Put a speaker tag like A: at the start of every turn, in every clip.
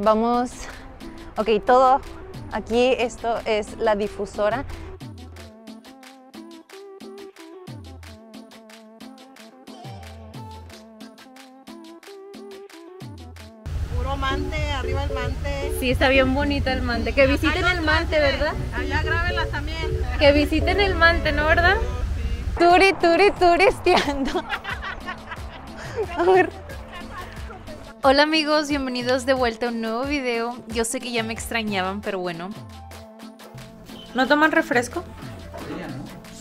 A: Vamos, ok, todo aquí esto es la difusora.
B: Puro mante, arriba el mante.
A: Sí, está bien bonito el mante. Que visiten el mante, ¿verdad?
B: Allá grábenlas también.
A: Que visiten el mante, ¿no, verdad? Turi, turi, turisteando. A ver. Hola amigos, bienvenidos de vuelta a un nuevo video. Yo sé que ya me extrañaban, pero bueno. ¿No toman refresco?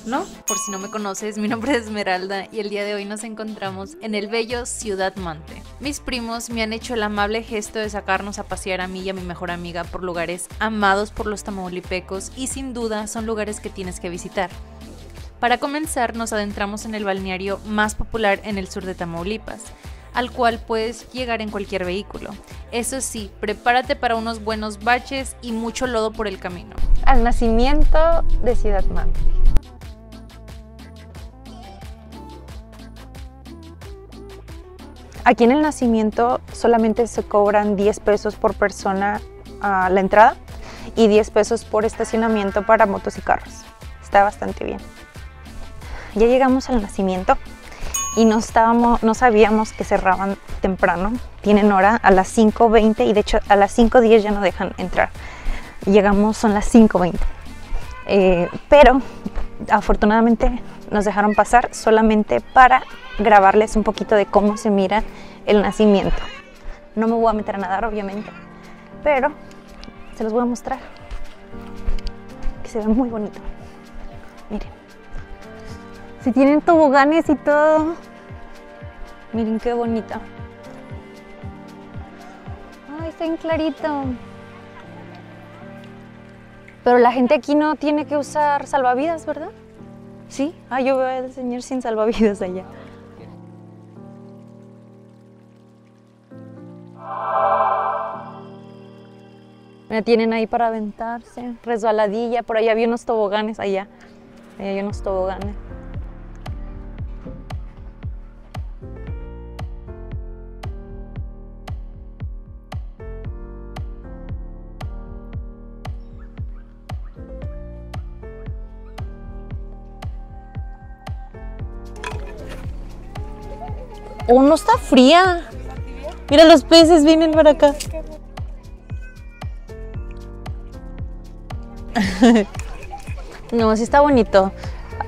A: ¿No? Por si no me conoces, mi nombre es Esmeralda y el día de hoy nos encontramos en el bello Ciudad Mante. Mis primos me han hecho el amable gesto de sacarnos a pasear a mí y a mi mejor amiga por lugares amados por los tamaulipecos y sin duda son lugares que tienes que visitar. Para comenzar, nos adentramos en el balneario más popular en el sur de Tamaulipas, al cual puedes llegar en cualquier vehículo. Eso sí, prepárate para unos buenos baches y mucho lodo por el camino. Al nacimiento de Ciudad Mante. Aquí en el nacimiento solamente se cobran 10 pesos por persona a la entrada y 10 pesos por estacionamiento para motos y carros. Está bastante bien. Ya llegamos al nacimiento y no, estábamos, no sabíamos que cerraban temprano. Tienen hora a las 5.20 y de hecho a las 5.10 ya no dejan entrar. Llegamos, son las 5.20. Eh, pero afortunadamente nos dejaron pasar solamente para grabarles un poquito de cómo se mira el nacimiento. No me voy a meter a nadar, obviamente, pero se los voy a mostrar. Que se ve muy bonito. Miren. Si tienen toboganes y todo. Miren qué bonito. Ay, está bien clarito. Pero la gente aquí no tiene que usar salvavidas, ¿verdad? Sí. Ah, yo veo al señor sin salvavidas allá. Me tienen ahí para aventarse, resbaladilla, por allá había unos toboganes, allá, allá hay unos toboganes. Oh, no está fría. Mira, los peces vienen para acá. no, sí está bonito.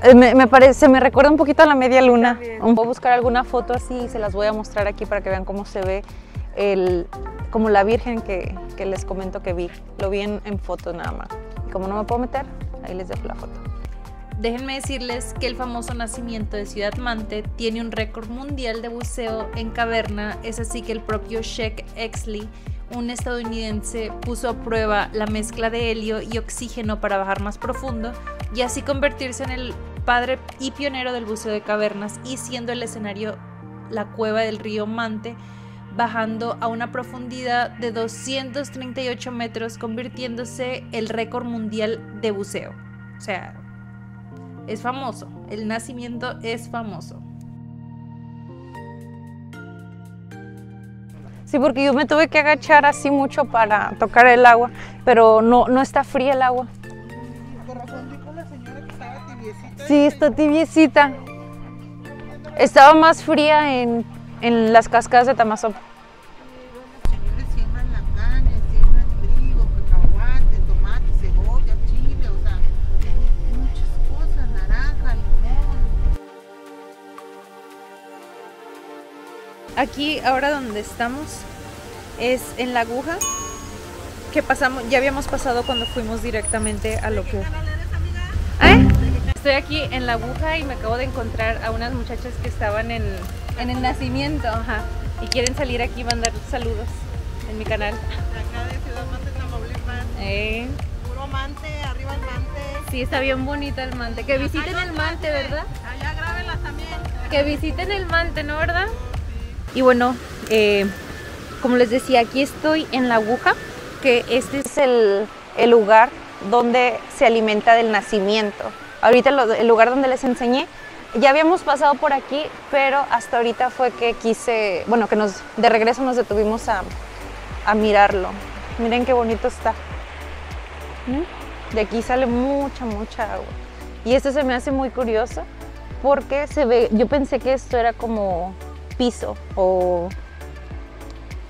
A: Eh, Me, me parece, me recuerda un poquito a la media luna. Voy a buscar alguna foto así y se las voy a mostrar aquí para que vean cómo se ve el, como la virgen que, que les comento que vi. Lo vi en, en fotos nada más. Y como no me puedo meter, ahí les dejo la foto. Déjenme decirles que el famoso nacimiento de Ciudad Mante tiene un récord mundial de buceo en caverna. Es así que el propio Sheik Exley, un estadounidense, puso a prueba la mezcla de helio y oxígeno para bajar más profundo y así convertirse en el padre y pionero del buceo de cavernas y siendo el escenario la cueva del río Mante, bajando a una profundidad de 238 metros, convirtiéndose el récord mundial de buceo. O sea, es famoso, el nacimiento es famoso. Sí, porque yo me tuve que agachar así mucho para tocar el agua, pero no, no está fría el agua.
B: Por razón dijo la señora que estaba tibiecita.
A: Sí, está tibiecita. Estaba más fría en, en las cascadas de Tamazop. Aquí, ahora donde estamos, es en la aguja que pasamos, ya habíamos pasado cuando fuimos directamente a lo que... ¿Eh? Estoy aquí en la aguja y me acabo de encontrar a unas muchachas que estaban en, en el nacimiento, ajá, y quieren salir aquí y mandar saludos en mi canal.
B: De acá de Ciudad Mante, Tamaulipas.
A: Eh,
B: Puro mante, arriba el mante.
A: sí, está bien bonito el mante. Que visiten el mante, ¿verdad?
B: Allá grábenlas también.
A: que visiten el mante, ¿no? ¿Verdad? Y bueno, eh, como les decía, aquí estoy en la aguja, que este es el, el lugar donde se alimenta del nacimiento. Ahorita el lugar donde les enseñé, ya habíamos pasado por aquí, pero hasta ahorita fue que quise, bueno, que nos de regreso nos detuvimos a,
C: a mirarlo. Miren qué bonito está. ¿Mm? De aquí sale mucha, mucha agua. Y esto se me hace muy curioso porque se ve, yo pensé que esto era como piso o,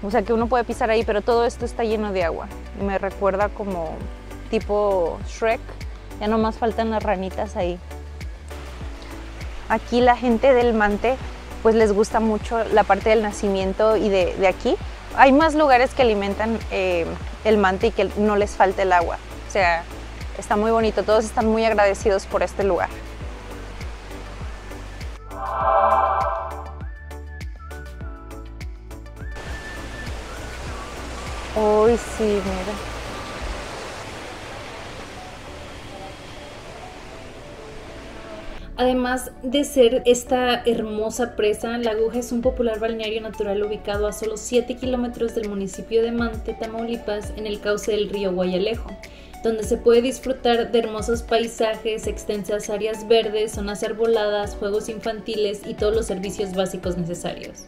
C: o sea, que uno puede pisar ahí, pero todo esto está lleno de agua. Me recuerda como tipo Shrek, ya nomás faltan las ranitas ahí. Aquí la gente del Mante pues les gusta mucho la parte del nacimiento y de, aquí. Hay más lugares que alimentan eh, el Mante y que no les falta el agua. O sea, está muy bonito, todos están muy agradecidos por este lugar.
A: Además de ser esta hermosa presa, la aguja es un popular balneario natural ubicado a solo 7 kilómetros del municipio de Mante, Tamaulipas, en el cauce del río Guayalejo, donde se puede disfrutar de hermosos paisajes, extensas áreas verdes, zonas arboladas, juegos infantiles y todos los servicios básicos necesarios.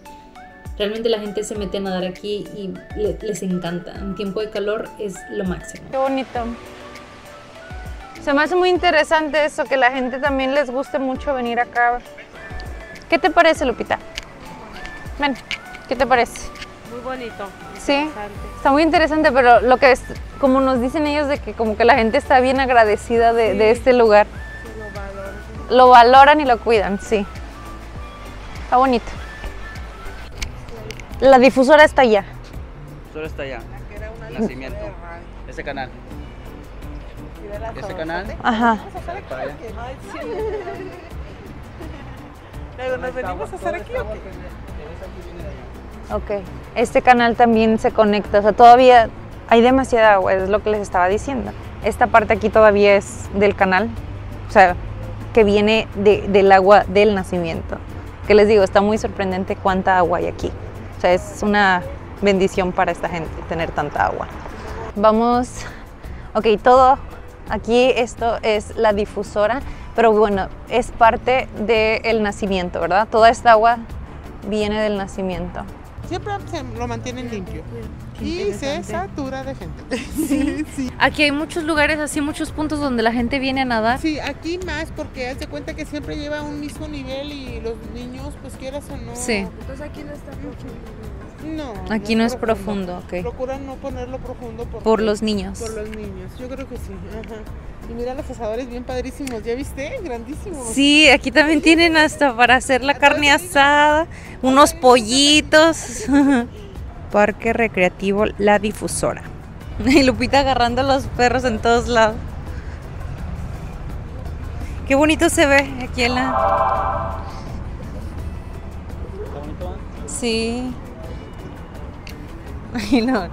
A: Realmente la gente se mete a nadar aquí y le- les encanta. En tiempo de calor es lo máximo.
C: Qué bonito. Se me hace muy interesante eso, que la gente también les guste mucho venir acá. ¿Qué te parece, Lupita? Ven, ¿qué te parece?
D: Muy bonito.
C: Sí, está muy interesante, pero lo que es, como nos dicen ellos, de que como que la gente está bien agradecida de, de este lugar.
D: Sí, lo valoro.
C: Lo valoran y lo cuidan, sí. Está bonito. La difusora está allá.
E: Solo está allá. Nacimiento. Ese canal.
B: ¿Y de la
E: Ese canal.
C: Ajá.
E: Para allá.
B: Luego, ¿nos venimos a hacer aquí o qué?
C: Ok. Este canal también se conecta, o sea, todavía hay demasiada agua, es lo que les estaba diciendo. Esta parte aquí todavía es del canal, o sea, que viene de- del agua del nacimiento. Que les digo, está muy sorprendente cuánta agua hay aquí. Sea, es una bendición para esta gente tener tanta agua. Vamos, ok, todo aquí esto es la difusora, pero bueno, es parte del nacimiento, ¿verdad? Toda esta agua viene del nacimiento.
B: Siempre se lo mantienen limpio. Y se satura de gente. Sí.
A: Aquí hay muchos lugares, así muchos puntos donde la gente viene a nadar.
B: Sí, aquí más porque haz de cuenta que siempre lleva un mismo nivel y los niños, pues quieras o no.
A: Sí.
D: Entonces aquí no está mucho.
B: No.
A: Aquí no es profundo, ok.
B: Procuran no ponerlo profundo porque-
A: Por los niños.
B: Por los niños, yo creo que sí. Ajá. Y mira los asadores bien padrísimos, ¿ya viste? Grandísimos.
A: Sí, aquí también tienen hasta para hacer la carne asada, unos pollitos. Parque Recreativo La Difusora. Y Lupita agarrando a los perros en todos lados. Qué bonito se ve aquí en la...
E: Está bonito, ¿va?
A: Sí. Ay, no.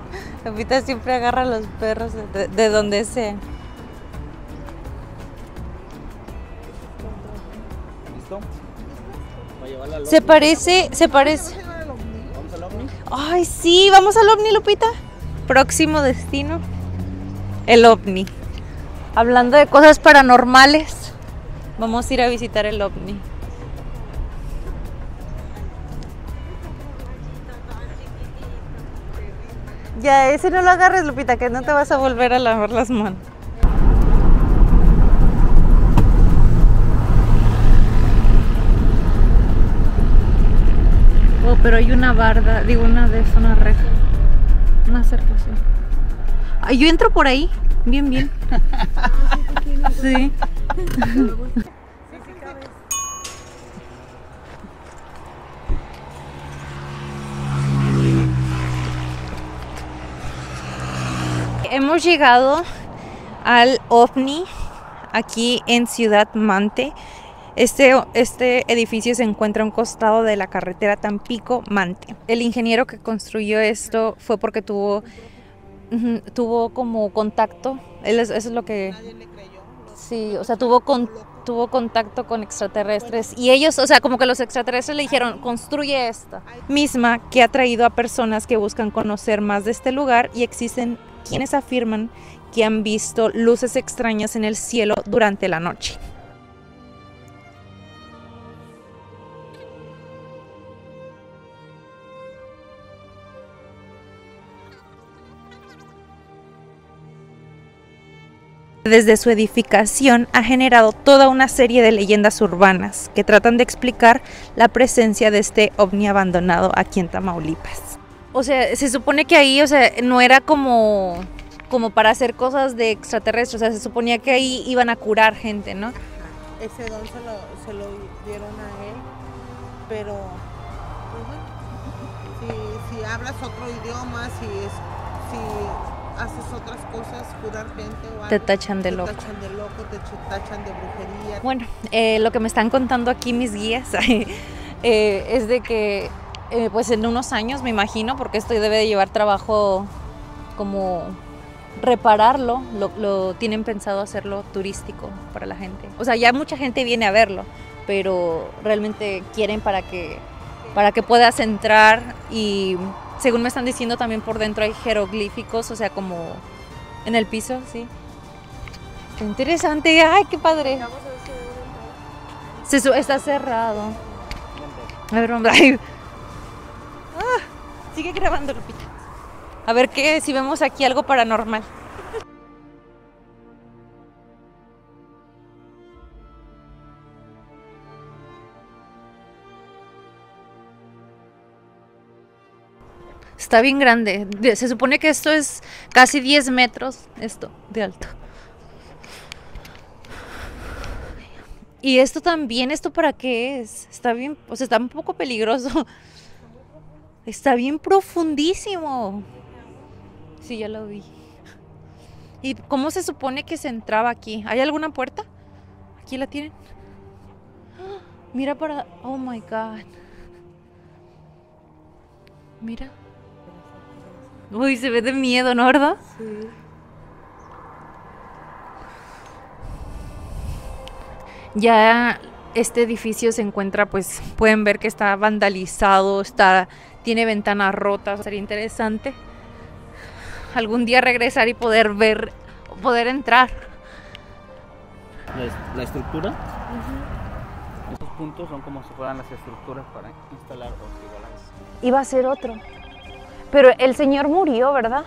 A: Lupita siempre agarra a los perros de, de donde sea.
E: ¿Listo? Va a llevar la
A: Se parece, se parece. Ay, sí, vamos al ovni, Lupita. Próximo destino, el ovni. Hablando de cosas paranormales, vamos a ir a visitar el ovni. Ya, ese no lo agarres, Lupita, que no te vas a volver a lavar las manos. Oh, pero hay una barda, digo una de eso, una reja. Una cercación. Ay, yo entro por ahí. Bien, bien. Sí. Hemos llegado al OVNI aquí en Ciudad Mante. Este, este edificio se encuentra a un costado de la carretera Tampico-Mante. El ingeniero que construyó esto fue porque tuvo, tuvo como contacto. Él es- eso es lo que...
B: Nadie le creyó.
A: Sí, o sea, tuvo, con, tuvo contacto con extraterrestres y ellos, o sea, como que los extraterrestres le dijeron, construye esta. Misma que ha traído a personas que buscan conocer más de este lugar y existen quienes afirman que han visto luces extrañas en el cielo durante la noche. Desde su edificación ha generado toda una serie de leyendas urbanas que tratan de explicar la presencia de este ovni abandonado aquí en Tamaulipas. O sea, se supone que ahí, o sea, no era como como para hacer cosas de extraterrestres, o sea, se suponía que ahí iban a curar gente, ¿no?
B: Ese don se lo, se lo dieron a él, pero pues bueno, si, si hablas otro idioma, si, es, si haces otras cosas, curar gente o algo,
A: Te tachan de
B: te
A: loco.
B: tachan de loco, te ch- tachan de brujería.
A: Bueno, eh, lo que me están contando aquí mis guías eh, es de que, eh, pues en unos años, me imagino, porque esto debe de llevar trabajo como repararlo, lo, lo tienen pensado hacerlo turístico para la gente. O sea, ya mucha gente viene a verlo, pero realmente quieren para que, para que puedas entrar y según me están diciendo también por dentro hay jeroglíficos, o sea, como en el piso, sí. Qué interesante, ay, qué padre. Se está cerrado. A ver, vamos. ay. Ah, sigue grabando, Lupita. A ver qué, si vemos aquí algo paranormal. Está bien grande. De- Se supone que esto es casi 10 metros, esto, de alto. Y esto también, ¿esto para qué es? Está bien, o sea, está un poco peligroso. Está bien profundísimo. Sí, ya lo vi. ¿Y cómo se supone que se entraba aquí? ¿Hay alguna puerta? ¿Aquí la tienen? Mira para... Oh, my God. Mira. Uy, se ve de miedo, ¿no, verdad? Ya este edificio se encuentra, pues pueden ver que está vandalizado, está, tiene ventanas rotas. Sería interesante algún día regresar y poder ver, poder entrar.
E: La, es- la estructura. Estos puntos son como si fueran las estructuras para instalar iguales.
A: Iba a ser otro. Pero el señor murió, ¿verdad?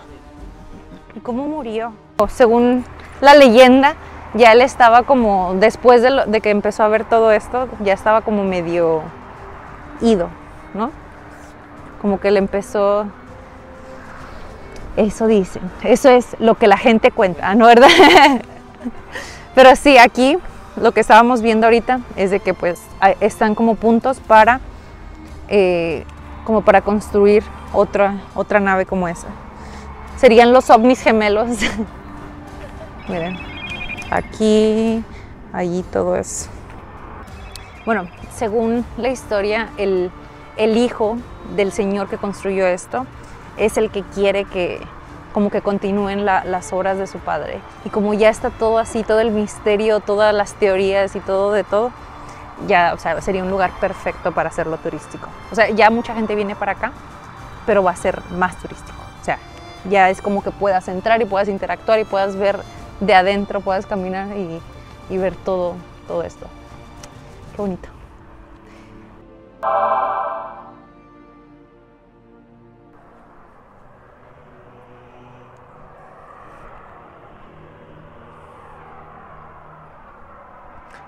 A: ¿Y cómo murió? Según la leyenda, ya él estaba como, después de, que empezó a ver todo esto, ya estaba como medio ido, ¿no? Como que le empezó... Eso dicen, eso es lo que la gente cuenta, ¿no verdad? Pero sí, aquí lo que estábamos viendo ahorita es de que pues están como puntos para eh, como para construir otra, otra nave como esa. Serían los ovnis gemelos. Miren, aquí, allí todo eso. Bueno, según la historia, el, el hijo del señor que construyó esto es el que quiere que como que continúen la- las obras de su padre. Y como ya está todo así, todo el misterio, todas las teorías y todo de todo, ya, o sea, sería un lugar perfecto para hacerlo turístico. O sea, ya mucha gente viene para acá, pero va a ser más turístico. O sea, ya es como que puedas entrar y puedas interactuar y puedas ver de adentro, puedas caminar y, y ver todo, todo esto. Qué bonito.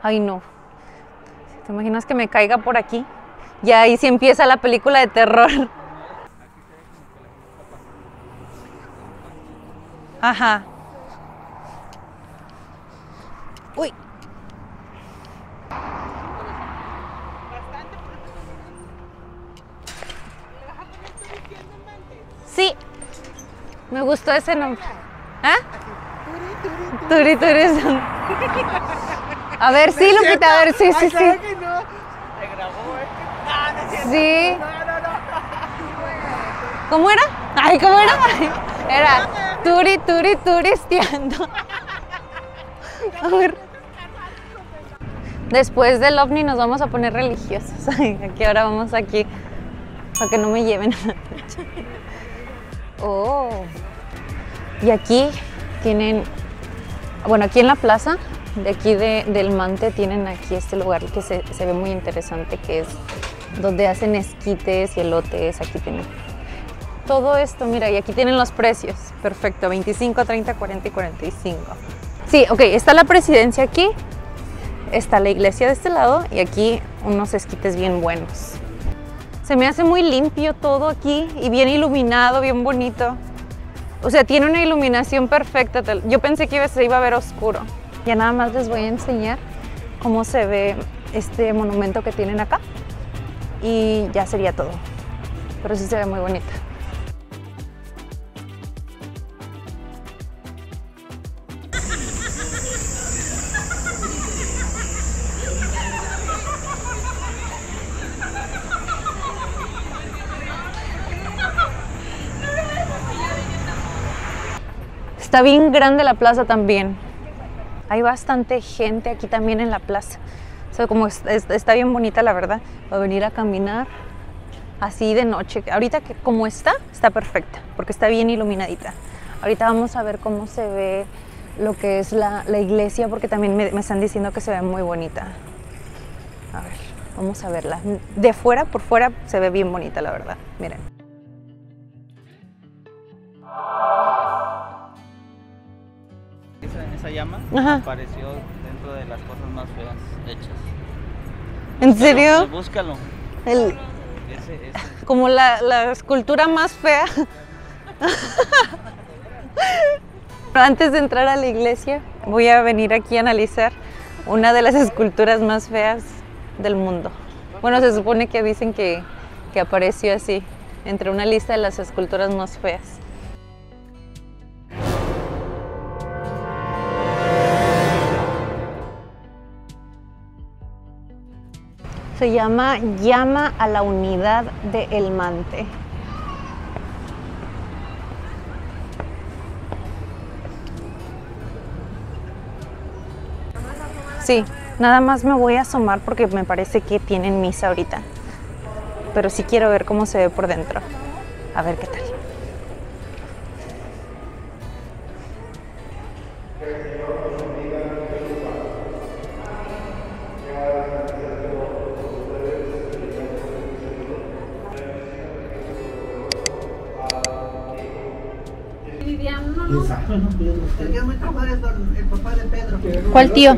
A: Ay, no. ¿Te imaginas que me caiga por aquí? Ya ahí sí empieza la película de terror. Ajá. Uy. Sí. Me gustó ese nombre. ¿Ah? Turi Turi Son. A ver, sí, Lupita, a ver, sí, sí, sí. Sí. ¿Cómo era? Ay, ¿cómo era? Era turi, turi, turisteando. A ver. Después del ovni nos vamos a poner religiosos. Ay, aquí ahora vamos aquí para que no me lleven. Oh. Y aquí tienen, bueno, aquí en la plaza de aquí de- del Mante tienen aquí este lugar que se, se ve muy interesante, que es donde hacen esquites y elotes. Aquí tienen todo esto, mira, y aquí tienen los precios. Perfecto, 25, 30, 40 y 45. Sí, ok, está la presidencia aquí, está la iglesia de este lado y aquí unos esquites bien buenos. Se me hace muy limpio todo aquí y bien iluminado, bien bonito. O sea, tiene una iluminación perfecta. Yo pensé que se iba a ver oscuro. Ya nada más les voy a enseñar cómo se ve este monumento que tienen acá. Y ya sería todo. Pero sí se ve muy bonita. Está bien grande la plaza también. Hay bastante gente aquí también en la plaza. O sea, como es- es- está bien bonita la verdad. Va a venir a caminar así de noche. Ahorita que como está, está perfecta, porque está bien iluminadita. Ahorita vamos a ver cómo se ve lo que es la, la iglesia, porque también me, me están diciendo que se ve muy bonita. A ver, vamos a verla. De fuera, por fuera, se ve bien bonita, la verdad. Miren.
E: Esa, llama
A: Ajá.
E: apareció dentro de las cosas más feas hechas.
A: ¿En serio?
E: Búscalo.
A: El-
E: Ese, ese.
A: como la, la escultura más fea. Antes de entrar a la iglesia, voy a venir aquí a analizar una de las esculturas más feas del mundo. Bueno, se supone que dicen que, que apareció así, entre una lista de las esculturas más feas. Se llama Llama a la Unidad de El Mante. Sí, nada más me voy a asomar porque me parece que tienen misa ahorita. Pero sí quiero ver cómo se ve por dentro. A ver qué tal. ¿Cuál tío?